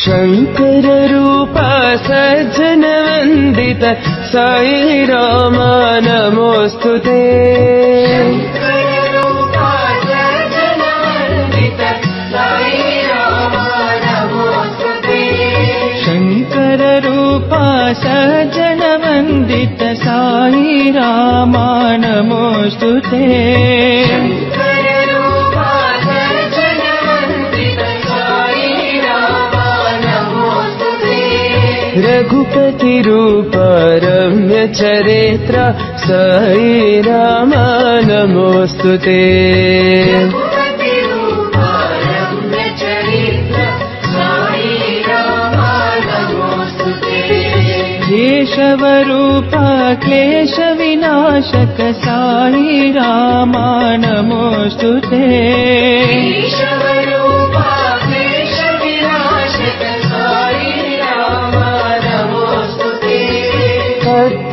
शङ्कररूप सज्जनवन्दित साई राम नमोऽस्तु ते शङ्कररूपा सज्जनवन्दित साई राम नमोऽस्तु ते रघुपतिरूप रम्य चरित्र साई राम नमोऽस्तु ते। केशवरूप क्लेशविनाशक साई राम नमोऽस्तु ते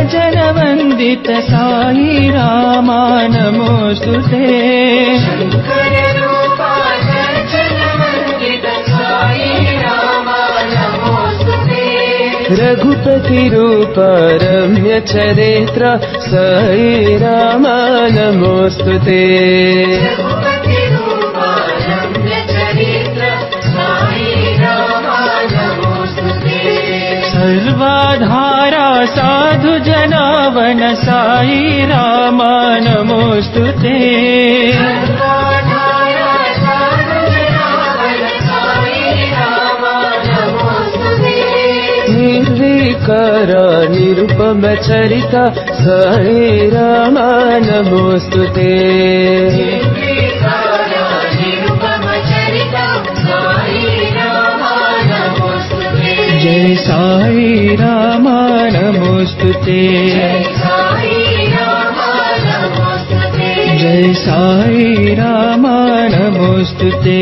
सजनवन्दित साई रामा नमोऽस्तु ते रघुपतिरूप रम्य चरित्र साई राम नमोऽस्तु ते सर्वाधारा साधु जनावन साई राम नमोऽस्तु ते निर्विकार निरुपम चरिता साई राम नमोऽस्तु ते जय साई राम नमोऽस्तु ते जय साई राम नमोऽस्तु ते